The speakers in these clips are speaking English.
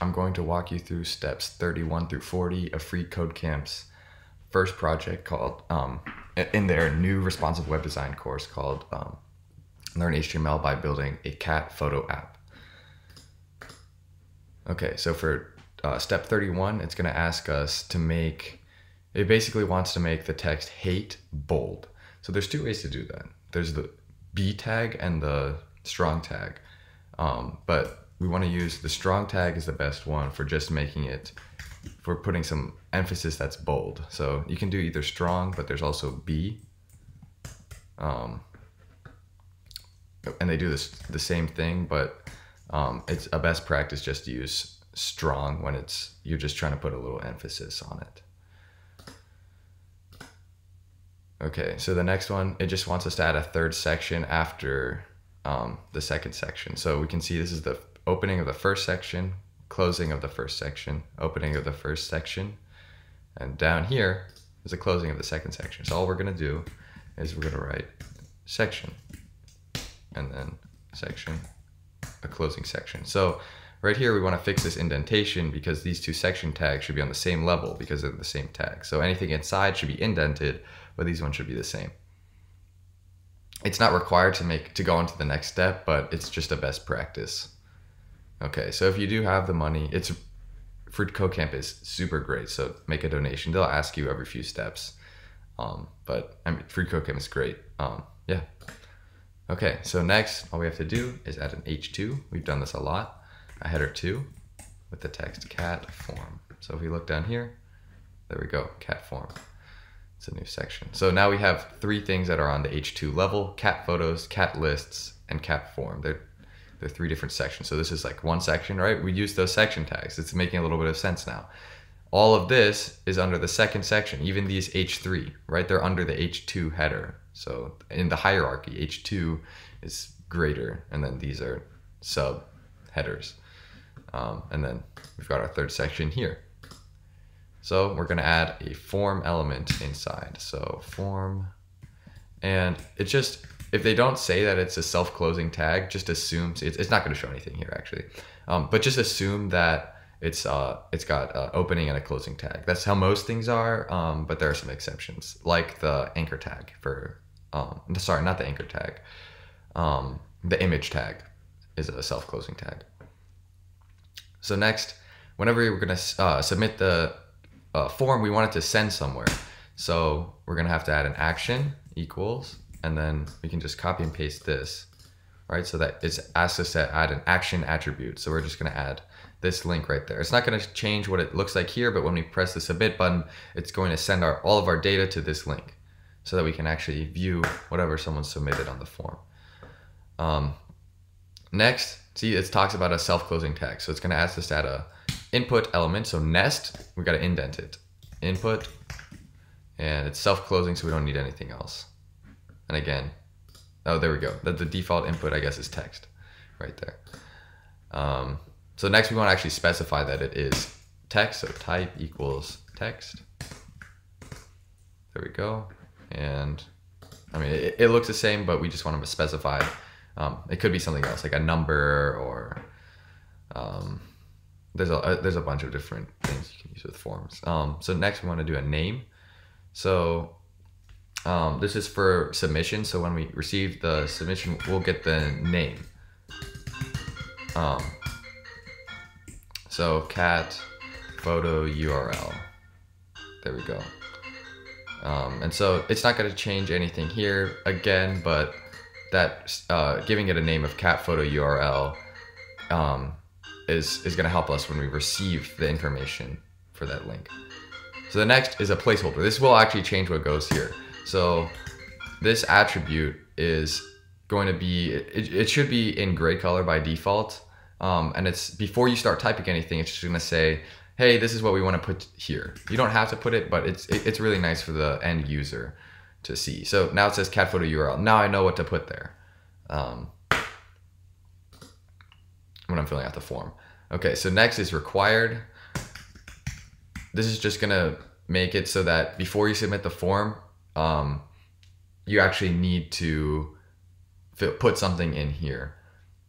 I'm going to walk you through steps 31 through 40 of Free Code Camp's first project called, um, in their new responsive web design course called um, Learn HTML by Building a Cat Photo App. Okay, so for uh, step 31, it's going to ask us to make, it basically wants to make the text hate bold. So there's two ways to do that. There's the B tag and the strong tag. Um, but we want to use the strong tag is the best one for just making it, for putting some emphasis that's bold. So you can do either strong, but there's also B. Um, and they do this the same thing, but um, it's a best practice just to use strong when it's you're just trying to put a little emphasis on it. Okay, so the next one, it just wants us to add a third section after um, the second section. So we can see this is the opening of the first section, closing of the first section, opening of the first section, and down here is the closing of the second section. So all we're gonna do is we're gonna write section, and then section, a closing section. So right here we wanna fix this indentation because these two section tags should be on the same level because they're the same tag. So anything inside should be indented, but these ones should be the same. It's not required to make to go into the next step, but it's just a best practice. Okay, so if you do have the money, it's FreeCodeCamp is super great. So make a donation. They'll ask you every few steps. Um, but I mean, FreeCodeCamp is great. Um, yeah. Okay, so next, all we have to do is add an H2. We've done this a lot. A header 2 with the text cat form. So if we look down here, there we go, cat form. It's a new section. So now we have three things that are on the H2 level, cat photos, cat lists, and cat form. They're, they're three different sections. So this is like one section, right? We use those section tags. It's making a little bit of sense now. All of this is under the second section, even these H3, right? They're under the H2 header. So in the hierarchy, H2 is greater, and then these are sub headers. Um, and then we've got our third section here. So we're gonna add a form element inside. So form, and it just, if they don't say that it's a self-closing tag, just assume, it's, it's not gonna show anything here actually, um, but just assume that it's uh, it's got an opening and a closing tag. That's how most things are, um, but there are some exceptions, like the anchor tag for, um, sorry, not the anchor tag, um, the image tag is a self-closing tag. So next, whenever we're gonna uh, submit the uh, form, we want it to send somewhere. So we're gonna have to add an action equals, and then we can just copy and paste this, right? So that it's asks us to add an action attribute. So we're just gonna add this link right there. It's not gonna change what it looks like here, but when we press the submit button, it's going to send our all of our data to this link so that we can actually view whatever someone submitted on the form. Um, next, see, it talks about a self-closing tag. So it's gonna ask us to add a input element. So nest, we got to indent it. Input, and it's self-closing, so we don't need anything else. And again, oh, there we go. The, the default input, I guess, is text right there. Um, so next we want to actually specify that it is text. So type equals text. There we go. And I mean, it, it looks the same, but we just want to specify. Um, it could be something else, like a number or um, there's a uh, there's a bunch of different things you can use with forms. Um, so next we want to do a name. So um, this is for submission. So when we receive the submission, we'll get the name. Um, so cat photo URL. There we go. Um, and so it's not going to change anything here again, but that uh, giving it a name of cat photo URL um, is, is going to help us when we receive the information for that link. So the next is a placeholder. This will actually change what goes here. So this attribute is going to be, it, it should be in gray color by default. Um, and it's before you start typing anything, it's just going to say, hey, this is what we want to put here. You don't have to put it, but it's, it, it's really nice for the end user to see. So now it says cat photo URL. Now I know what to put there. Um, when I'm filling out the form. Okay, so next is required. This is just gonna make it so that before you submit the form, um, you actually need to put something in here.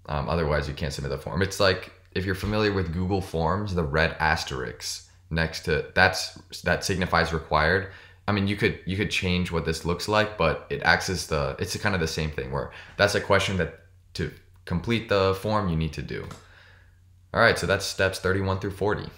Um, otherwise, you can't submit the form. It's like if you're familiar with Google Forms, the red asterisk next to that's that signifies required. I mean, you could you could change what this looks like, but it acts as the it's kind of the same thing where that's a question that to complete the form you need to do. All right, so that's steps 31 through 40.